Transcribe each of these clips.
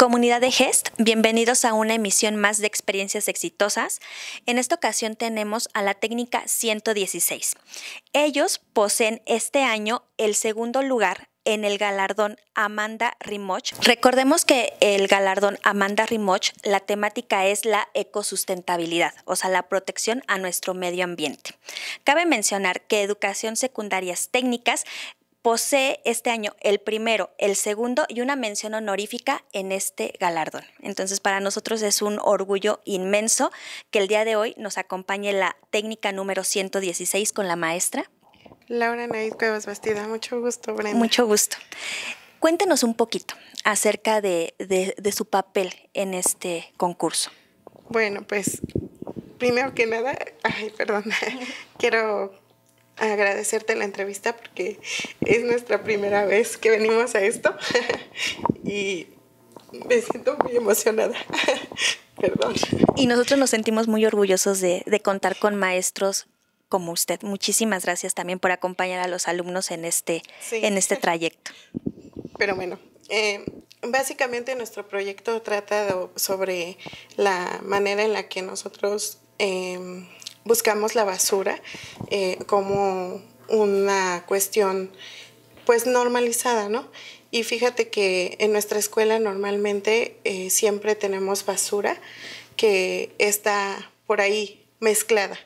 Comunidad de GEST, bienvenidos a una emisión más de experiencias exitosas. En esta ocasión tenemos a la técnica 116. Ellos poseen este año el segundo lugar en el galardón Amanda Rimoch. Recordemos que el galardón Amanda Rimoch, la temática es la ecosustentabilidad, o sea, la protección a nuestro medio ambiente. Cabe mencionar que educación secundarias técnicas posee este año el primero, el segundo y una mención honorífica en este galardón. Entonces, para nosotros es un orgullo inmenso que el día de hoy nos acompañe la técnica número 116 con la maestra Laura Naid Cuevas Bastida, mucho gusto, Brenda. Mucho gusto. Cuéntenos un poquito acerca de, su papel en este concurso. Bueno, pues primero que nada, ay, perdón, quiero agradecerte la entrevista porque es nuestra primera vez que venimos a esto y me siento muy emocionada. Perdón. Y nosotros nos sentimos muy orgullosos de, de contar con maestros como usted. Muchísimas gracias también por acompañar a los alumnos en este, en este trayecto. Pero bueno, eh, básicamente nuestro proyecto trata sobre la manera en la que nosotros em, buscamos la basura eh, como una cuestión pues normalizada, ¿no? Y fíjate que en nuestra escuela normalmente eh, siempre tenemos basura que está por ahí mezclada.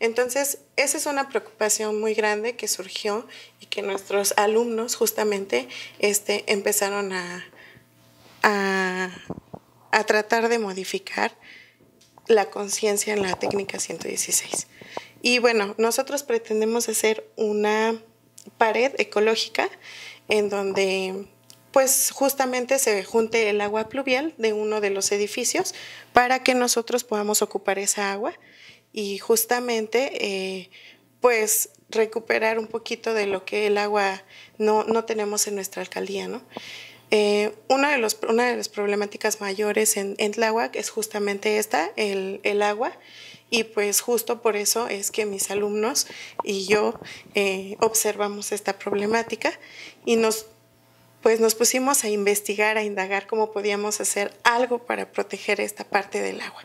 Entonces, esa es una preocupación muy grande que surgió y que nuestros alumnos justamente este, empezaron a, a, tratar de modificar la conciencia en la técnica 116. Y bueno, nosotros pretendemos hacer una pared ecológica en donde pues justamente se junte el agua pluvial de uno de los edificios para que nosotros podamos ocupar esa agua y justamente eh, pues recuperar un poquito de lo que el agua no, tenemos en nuestra alcaldía, ¿no? Eh, una, de los, una de las problemáticas mayores en, en Tláhuac es justamente esta, el, agua, y pues justo por eso es que mis alumnos y yo eh, observamos esta problemática y nos, pues nos pusimos a investigar, a indagar cómo podíamos hacer algo para proteger esta parte del agua.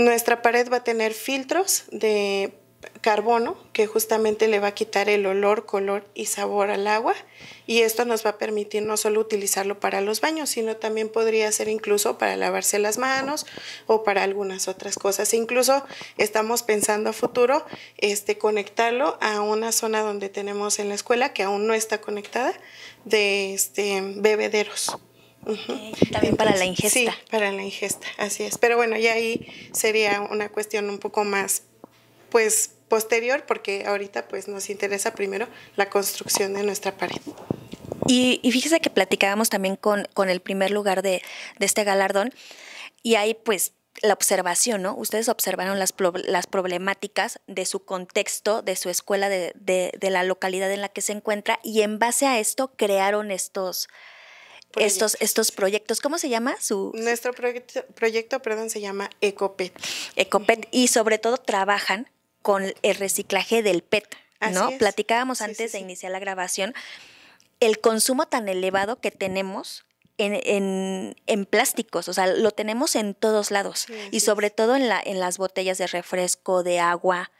Nuestra pared va a tener filtros de carbono que justamente le va a quitar el olor, color y sabor al agua y esto nos va a permitir no solo utilizarlo para los baños, sino también podría ser incluso para lavarse las manos o para algunas otras cosas. Incluso estamos pensando a futuro este conectarlo a una zona donde tenemos en la escuela que aún no está conectada de este bebederos. También para la ingesta. Sí, para la ingesta, así es. Pero bueno, ya ahí sería una cuestión un poco más, pues, posterior, porque ahorita pues nos interesa primero la construcción de nuestra pared. Y, fíjese que platicábamos también con, con el primer lugar de, este galardón y ahí pues la observación, ¿no? Ustedes observaron las, las problemáticas de su contexto, de su escuela, de, de, la localidad en la que se encuentra y en base a esto crearon estos, estos, estos proyectos. ¿Cómo se llama su? Nuestro proyecto, proyecto perdón, se llama EcoPET. EcoPET. Y sobre todo trabajan con el reciclaje del PET, ¿no? Platicábamos antes de iniciar la grabación el consumo tan elevado que tenemos en, en, plásticos, o sea, lo tenemos en todos lados y sobre todo en, la, en las botellas de refresco, de agua,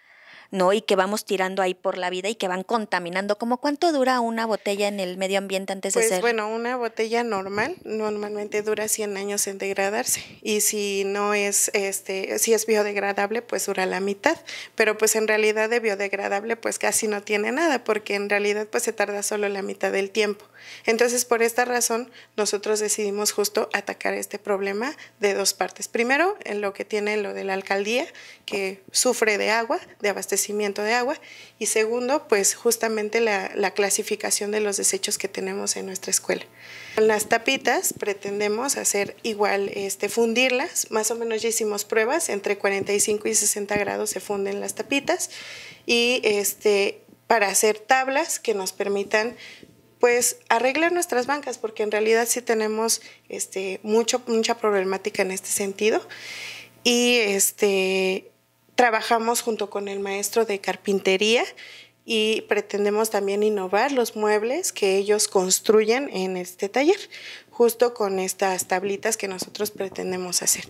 ¿no? Y que vamos tirando ahí por la vida y que van contaminando. ¿Cómo cuánto dura una botella en el medio ambiente antes de pues, ser? Bueno, una botella normal normalmente dura 100 años en degradarse y si no es, este, si es biodegradable, pues dura la mitad. Pero pues en realidad de biodegradable pues casi no tiene nada porque en realidad pues se tarda solo la mitad del tiempo. Entonces por esta razón nosotros decidimos justo atacar este problema de dos partes. Primero, en lo que tiene lo de la alcaldía, que sufre de agua, de abastecimiento de agua y segundo, pues justamente la, clasificación de los desechos que tenemos en nuestra escuela. Con las tapitas pretendemos hacer igual, este, fundirlas, más o menos ya hicimos pruebas, entre 45 y 60 grados se funden las tapitas y este, para hacer tablas que nos permitan pues arreglar nuestras bancas, porque en realidad sí tenemos este, mucho, mucha problemática en este sentido. Y este, Trabajamos junto con el maestro de carpintería y pretendemos también innovar los muebles que ellos construyen en este taller, justo con estas tablitas que nosotros pretendemos hacer.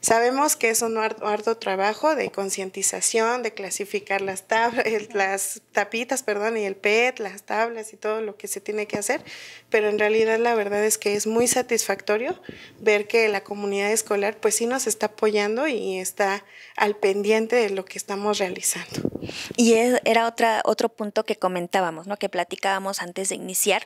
Sabemos que es un arduo trabajo de concientización, de clasificar las, tablas, las tapitas, perdón, y el PET, las tablas y todo lo que se tiene que hacer, pero en realidad la verdad es que es muy satisfactorio ver que la comunidad escolar pues sí nos está apoyando y está al pendiente de lo que estamos realizando. Y era otra, otro punto que comentábamos, ¿no? que platicábamos antes de iniciar,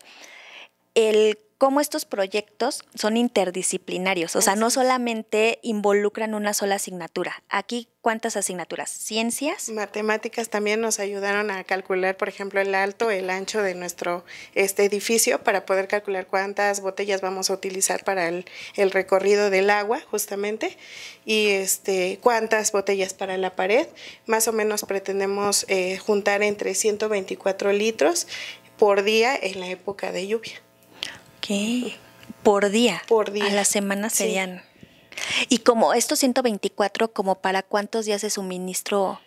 el cómo estos proyectos son interdisciplinarios, o sea, no solamente involucran una sola asignatura. Aquí, ¿cuántas asignaturas? ¿Ciencias? Matemáticas también nos ayudaron a calcular, por ejemplo, el alto, el ancho de nuestro este edificio para poder calcular cuántas botellas vamos a utilizar para el, recorrido del agua, justamente, y este, cuántas botellas para la pared. Más o menos pretendemos eh, juntar entre 124 litros por día en la época de lluvia. Por día. Por día. A la semana serían. Y como estos 124, como para cuántos días de suministro?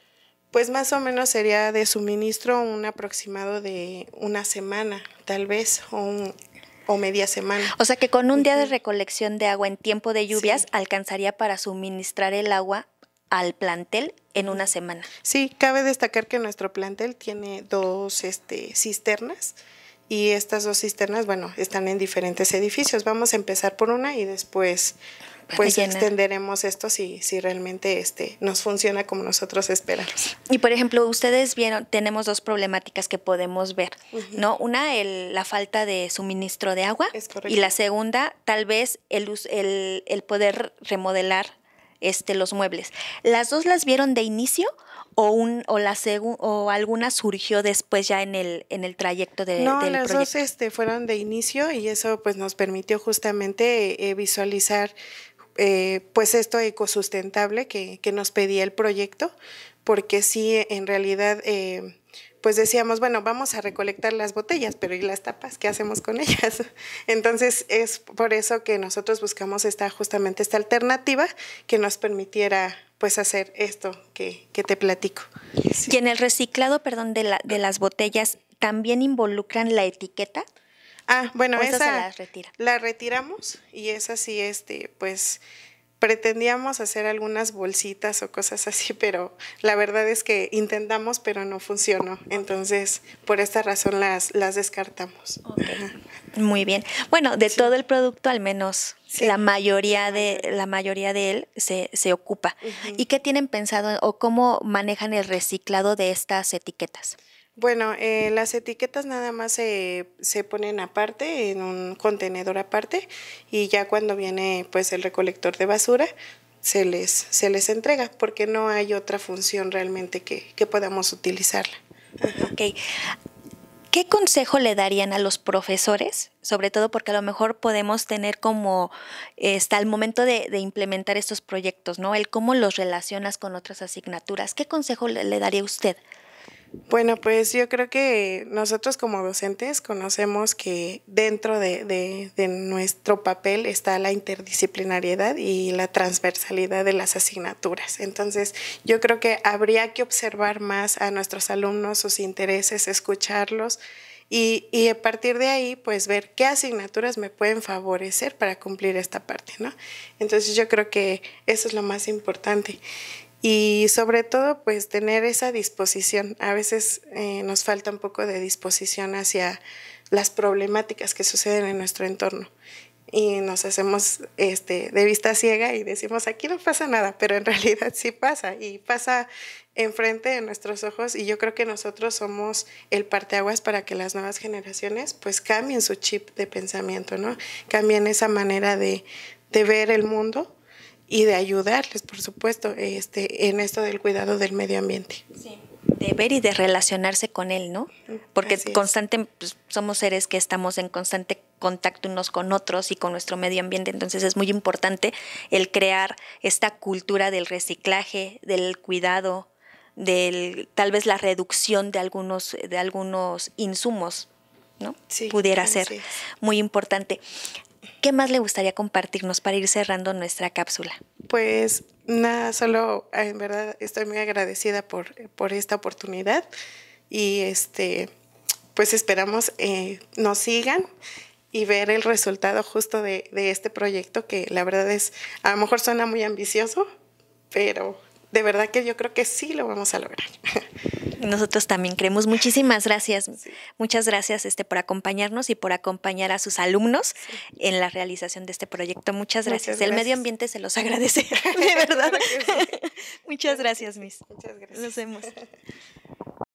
Pues más o menos sería de suministro un aproximado de una semana, tal vez, o, o media semana. O sea que con un día de recolección de agua en tiempo de lluvias alcanzaría para suministrar el agua al plantel en una semana. Sí, cabe destacar que nuestro plantel tiene dos este, cisternas y estas dos cisternas, bueno, están en diferentes edificios. Vamos a empezar por una y después pues extenderemos esto si, si realmente este, nos funciona como nosotros esperamos. Y por ejemplo, ustedes vieron, tenemos dos problemáticas que podemos ver, ¿no? Una, el, la falta de suministro de agua y la segunda, tal vez el, el, el poder remodelar este, los muebles. ¿Las dos las vieron de inicio o un o la o alguna surgió después ya en el en el trayecto de, no, del las dos este, fueron de inicio y eso pues nos permitió justamente eh, visualizar eh, pues esto ecosustentable que, que nos pedía el proyecto porque sí en realidad eh, pues decíamos, bueno, vamos a recolectar las botellas, pero ¿y las tapas? ¿Qué hacemos con ellas? Entonces es por eso que nosotros buscamos esta, justamente esta alternativa que nos permitiera pues hacer esto que, que te platico. Y en el reciclado, perdón, de, la, de las botellas, ¿también involucran la etiqueta? Ah, bueno, esa, la, retira? la retiramos y esa sí, este, pues pretendíamos hacer algunas bolsitas o cosas así, pero la verdad es que intentamos, pero no funcionó. Entonces, por esta razón las, las descartamos. Muy bien. Bueno, de todo el producto, al menos la mayoría de la mayoría de él se, se ocupa. ¿Y qué tienen pensado o cómo manejan el reciclado de estas etiquetas? Bueno, eh, las etiquetas nada más se, se, ponen aparte, en un contenedor aparte, y ya cuando viene pues el recolector de basura, se les, se les entrega, porque no hay otra función realmente que, que podamos utilizarla. Ok. ¿Qué consejo le darían a los profesores? Sobre todo porque a lo mejor podemos tener como, está al momento de, de, implementar estos proyectos, ¿no? El cómo los relacionas con otras asignaturas. ¿Qué consejo le, le daría usted? Bueno, pues yo creo que nosotros como docentes conocemos que dentro de, de, nuestro papel está la interdisciplinariedad y la transversalidad de las asignaturas. Entonces, yo creo que habría que observar más a nuestros alumnos, sus intereses, escucharlos. Y, y, a partir de ahí, pues ver qué asignaturas me pueden favorecer para cumplir esta parte, ¿no? Entonces yo creo que eso es lo más importante y sobre todo pues tener esa disposición. A veces eh, nos falta un poco de disposición hacia las problemáticas que suceden en nuestro entorno y nos hacemos este, de vista ciega y decimos aquí no pasa nada, pero en realidad sí pasa y pasa enfrente de nuestros ojos y yo creo que nosotros somos el parteaguas para que las nuevas generaciones pues cambien su chip de pensamiento, ¿no? Cambien esa manera de, de ver el mundo y de ayudarles, por supuesto, este, en esto del cuidado del medio ambiente. Sí. De ver y de relacionarse con él, ¿no? Porque constante, pues, somos seres que estamos en constante contacto unos con otros y con nuestro medio ambiente, entonces es muy importante el crear esta cultura del reciclaje, del cuidado, del tal vez la reducción de algunos de algunos insumos, ¿no? Sí, Pudiera ser muy importante. ¿Qué más le gustaría compartirnos para ir cerrando nuestra cápsula? Pues nada, solo en verdad estoy muy agradecida por, por esta oportunidad y este pues esperamos eh, nos sigan y ver el resultado justo de, de este proyecto que la verdad es, a lo mejor suena muy ambicioso, pero de verdad que yo creo que sí lo vamos a lograr. Nosotros también creemos. Muchísimas gracias. Muchas gracias este, por acompañarnos y por acompañar a sus alumnos en la realización de este proyecto. Muchas gracias. El medio ambiente se los agradece, de verdad. Muchas gracias, Miss. Muchas gracias. Nos vemos.